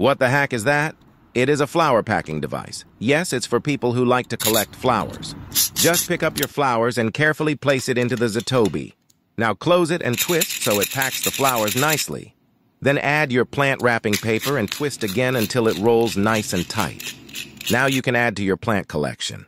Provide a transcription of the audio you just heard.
What the heck is that? It is a flower packing device. Yes, it's for people who like to collect flowers. Just pick up your flowers and carefully place it into the Zatobe. Now close it and twist so it packs the flowers nicely. Then add your plant wrapping paper and twist again until it rolls nice and tight. Now you can add to your plant collection.